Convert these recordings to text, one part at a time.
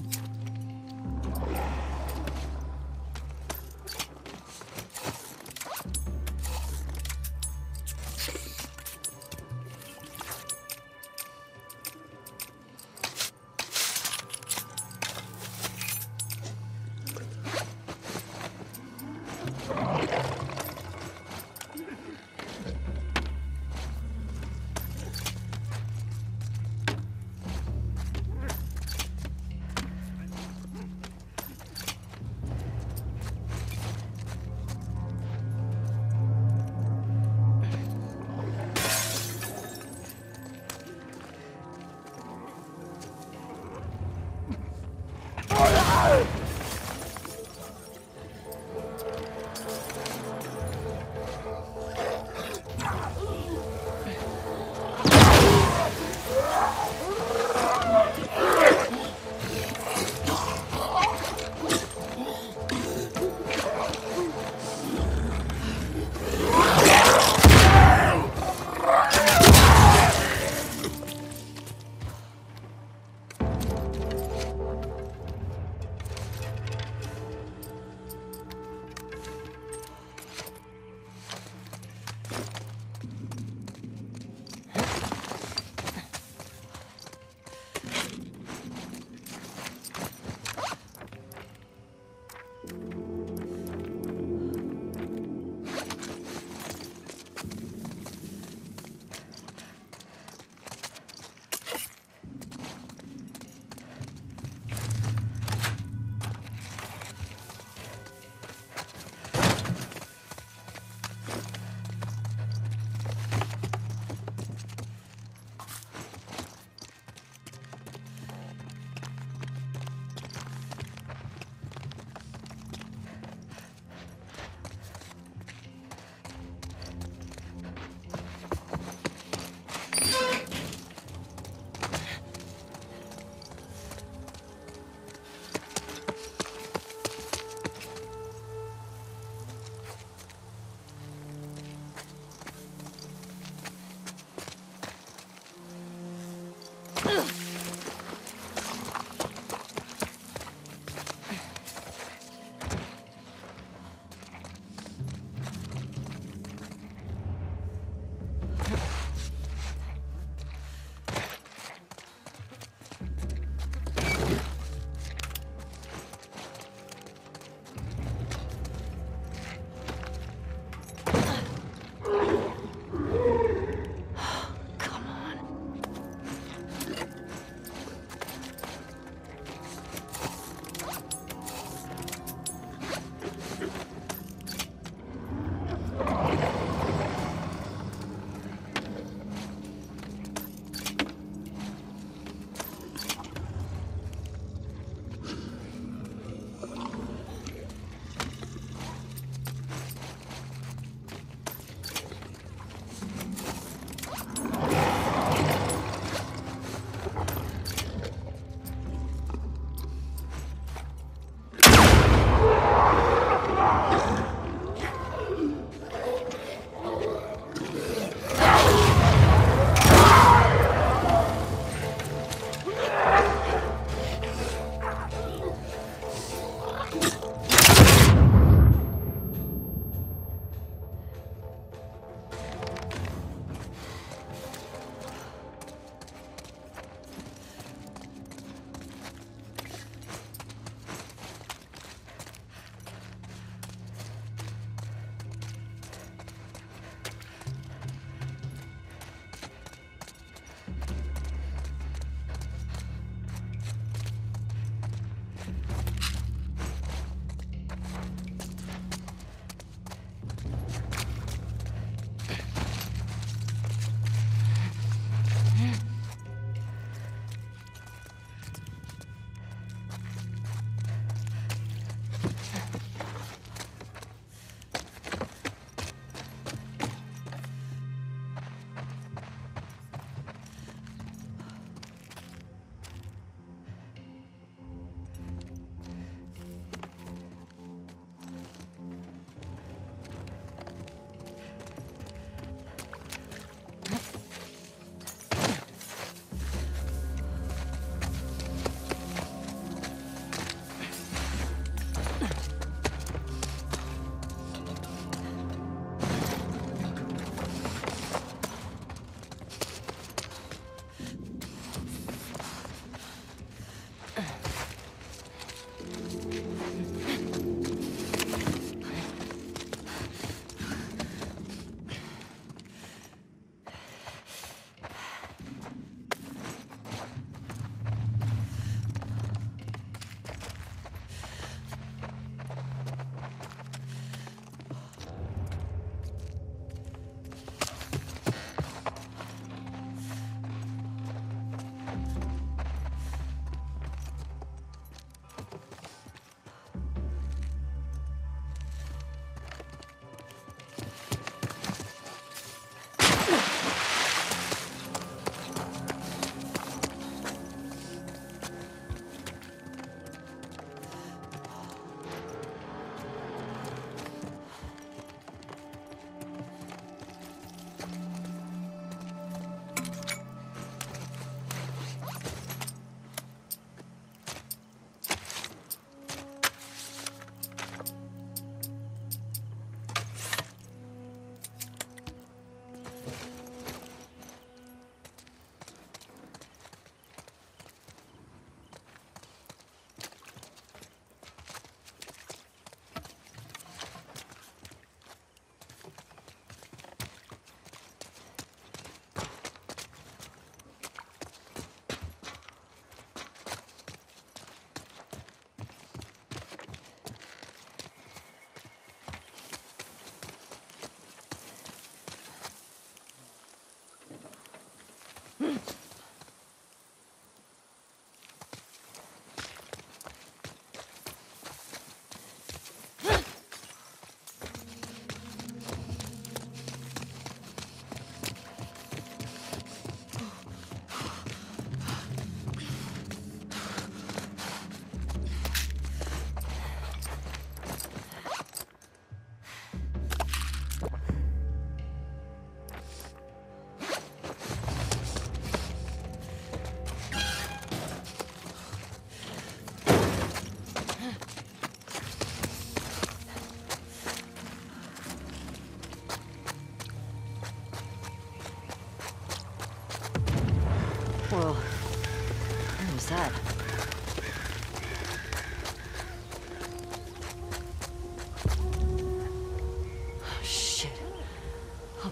Come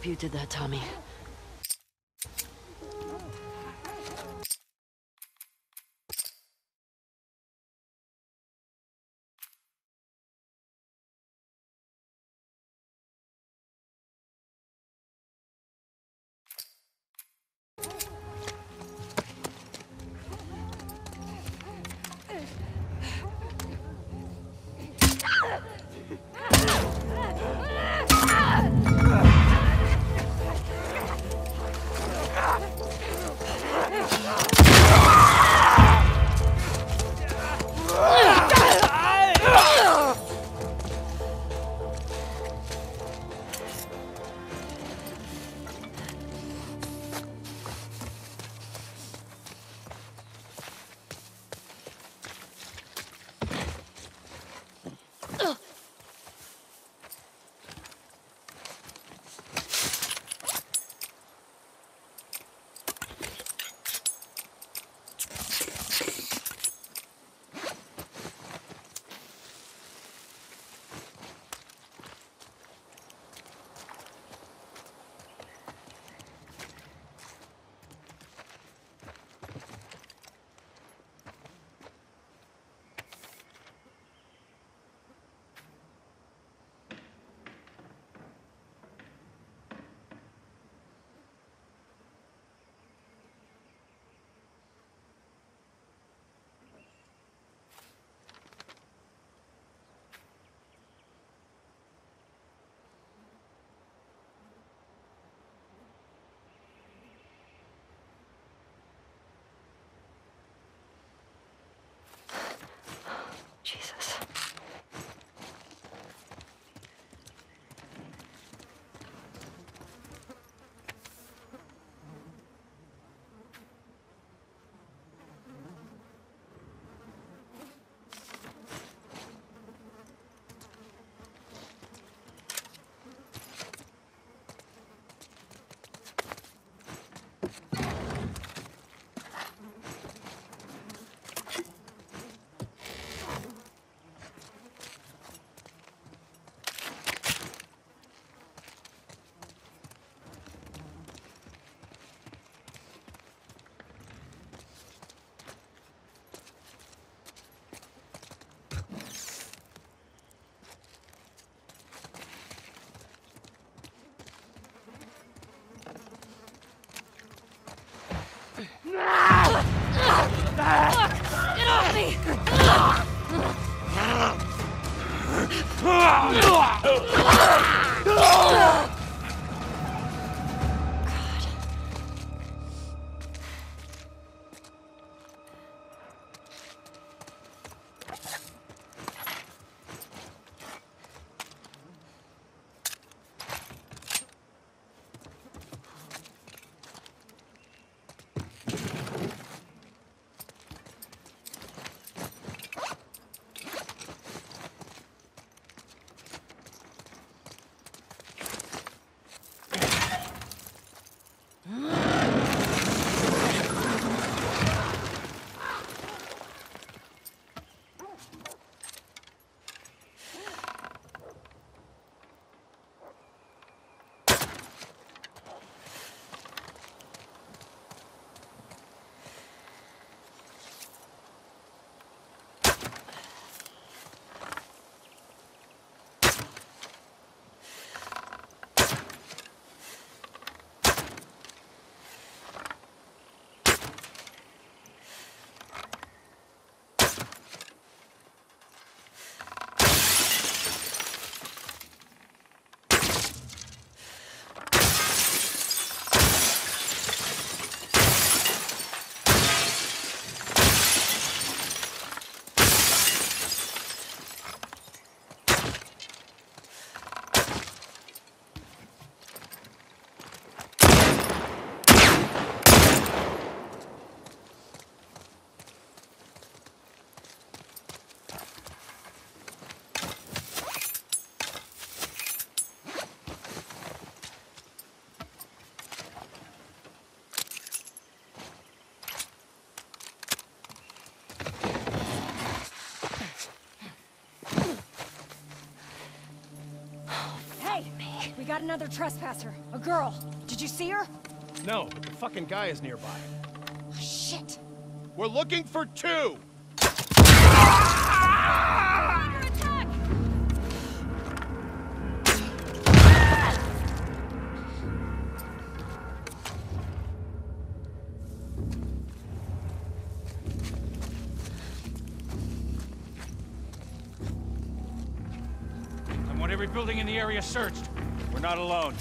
you did that, Tommy. Got another trespasser. A girl. Did you see her? No, but the fucking guy is nearby. Oh, shit. We're looking for two! I want every building in the area searched. We're not alone.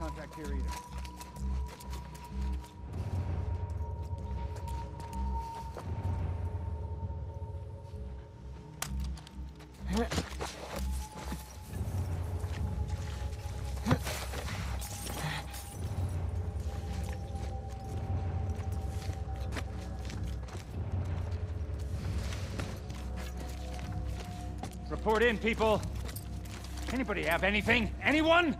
Contact here either. Report in, people. Anybody have anything? Anyone?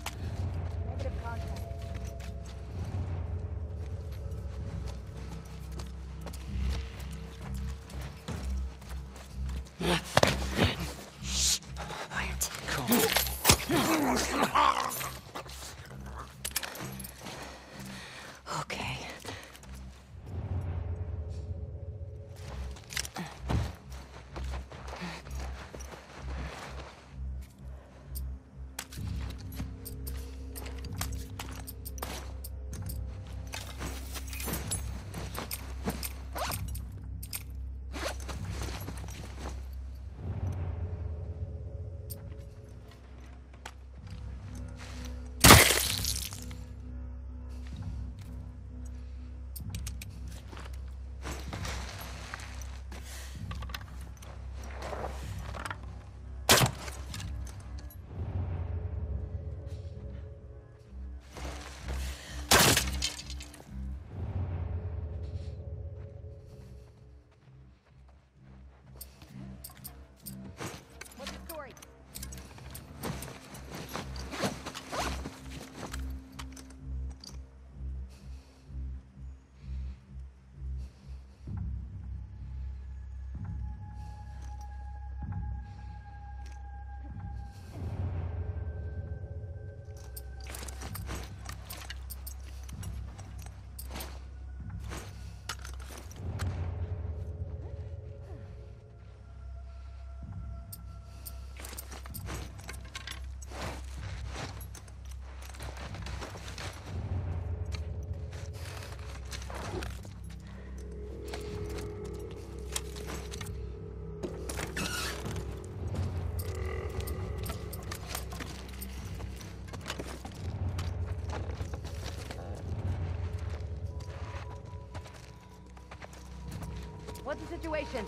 What's the situation?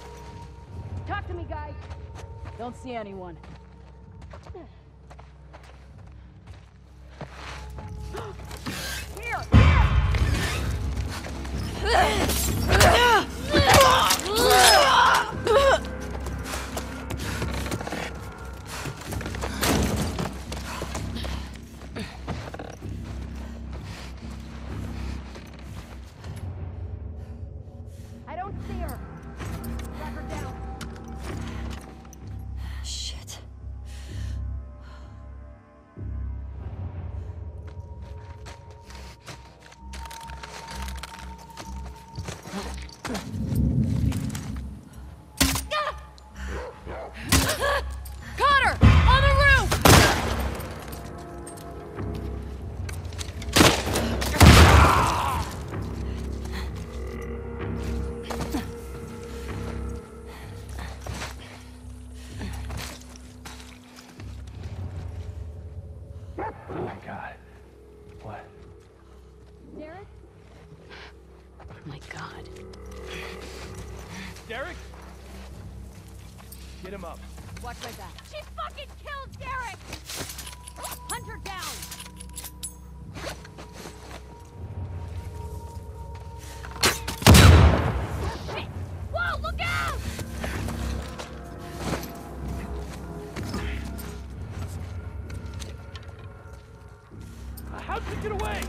Talk to me, guys. Don't see anyone. Get away?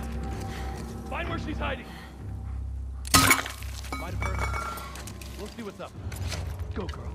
Find where she's hiding. Have her. We'll see what's up. Go, girl.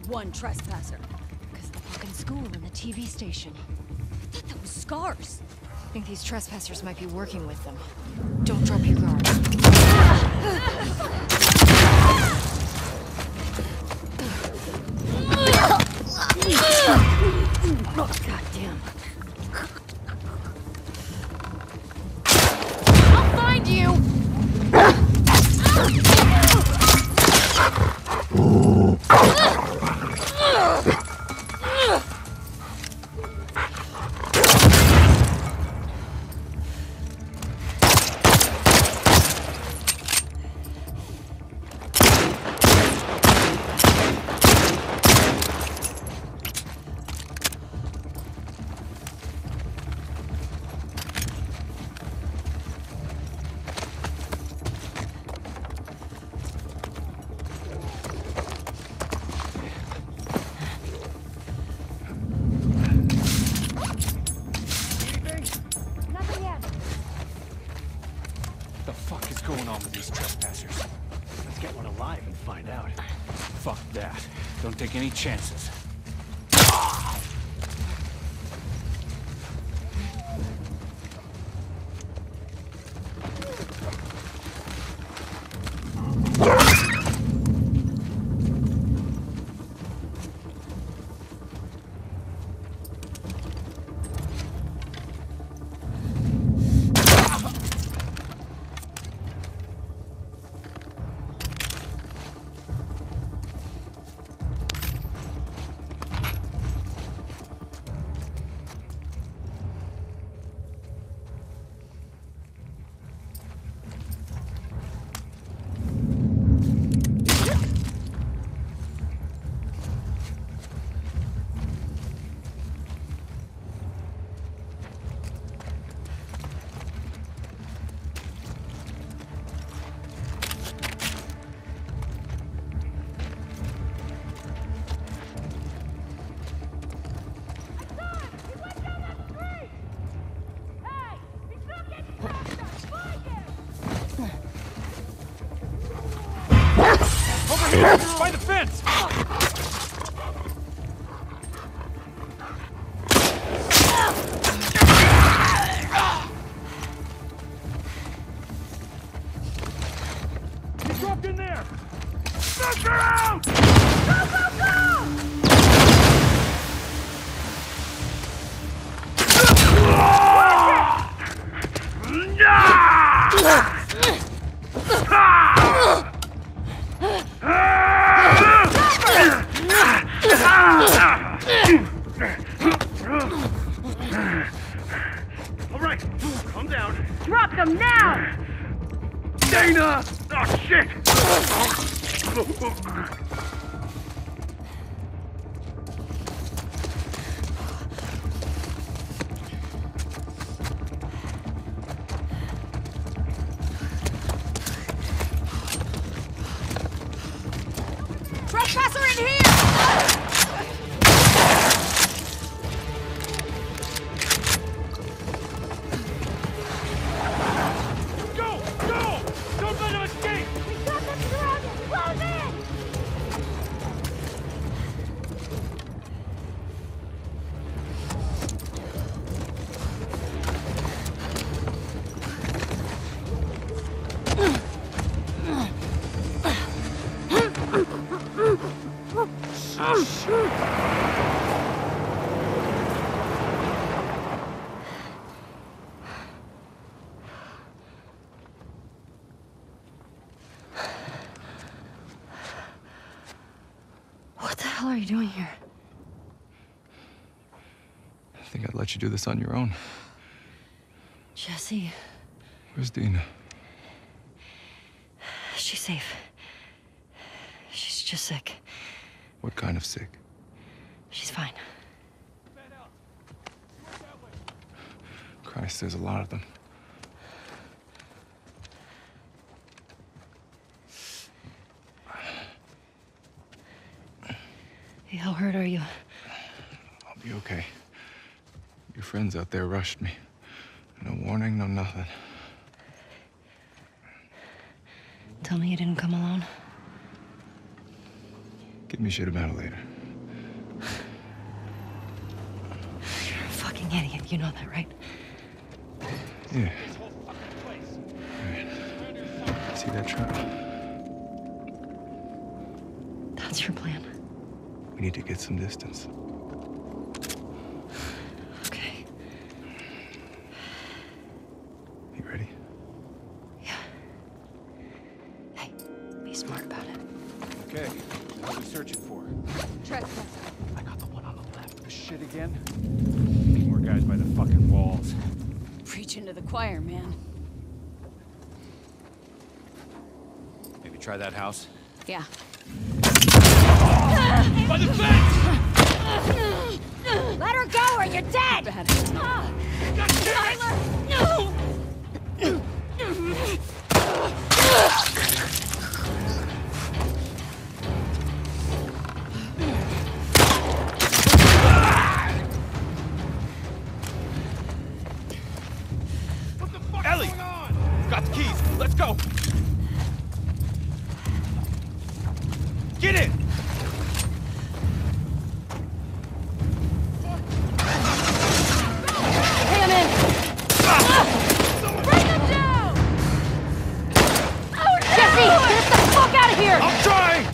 For one trespasser? Because the fucking school and the TV station. I thought that was scars. I think these trespassers might be working with them. Don't drop your guard. Fuck that. Don't take any chances. Let you do this on your own. Jesse, Where's Dina? she's safe. She's just sick. What kind of sick? She's fine. Christ, there's a lot of them. Hey, how hurt are you? I'll be okay. Your friends out there rushed me. No warning, no nothing. Tell me you didn't come alone. Give me shit about it later. You're a fucking idiot. You know that, right? Yeah. Alright. See that truck? That's your plan. We need to get some distance. Searching for? Trespass. I got the one on the left. The shit again? More guys by the fucking walls. Preaching to the choir, man. Maybe try that house. Yeah. By the fence! Let her go or you're dead! Bad. Ah! Tyler! No! Of here! I'm trying!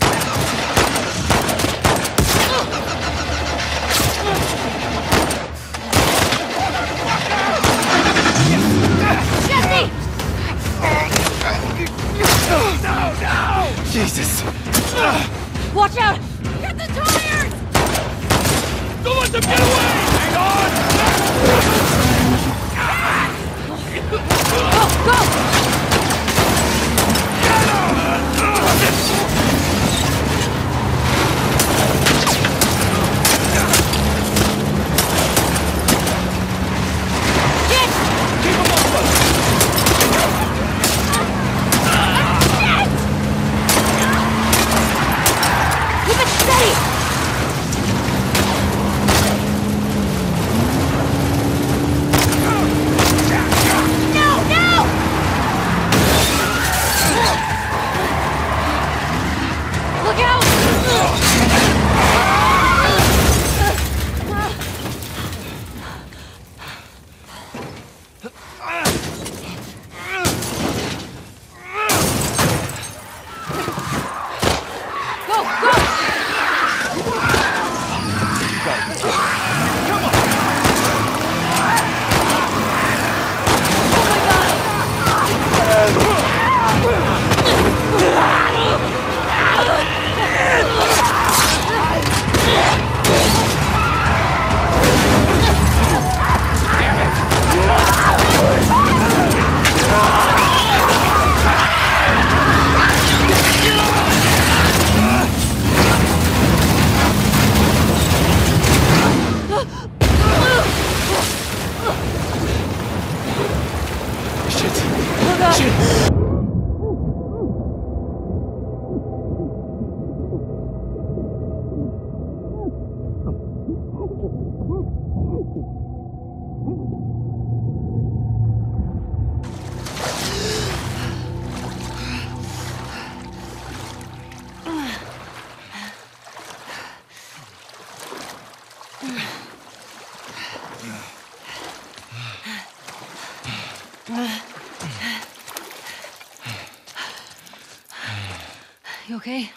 Jesse! No, no! Jesus! Watch out! Get the tires! Don't let them get away! Hang on! Go! Go! Keep Thank you. Okay?